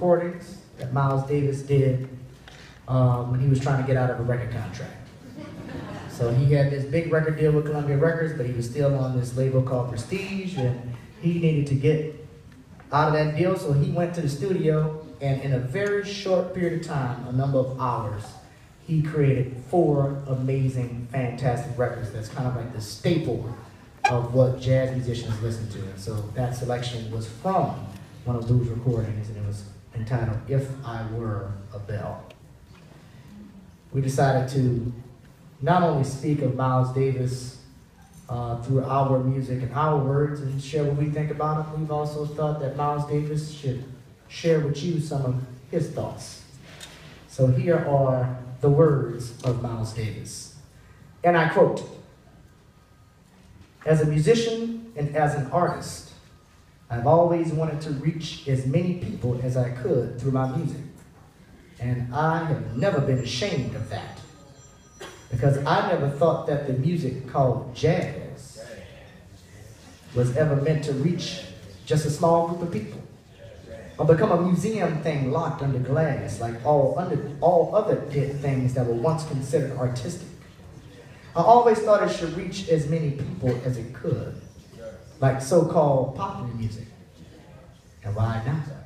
recordings that Miles Davis did um, when he was trying to get out of a record contract. So he had this big record deal with Columbia Records, but he was still on this label called Prestige, and he needed to get out of that deal, so he went to the studio, and in a very short period of time, a number of hours, he created four amazing, fantastic records that's kind of like the staple of what jazz musicians listen to. And so that selection was from one of those recordings, and it was entitled If I Were a Bell. We decided to not only speak of Miles Davis uh, through our music and our words and share what we think about him, we've also thought that Miles Davis should share with you some of his thoughts. So here are the words of Miles Davis. And I quote As a musician and as an artist, I've always wanted to reach as many people as I could through my music. And I have never been ashamed of that. Because I never thought that the music called jazz was ever meant to reach just a small group of people. Or become a museum thing locked under glass like all, under, all other dead things that were once considered artistic. I always thought it should reach as many people as it could, like so-called popular music. And why not?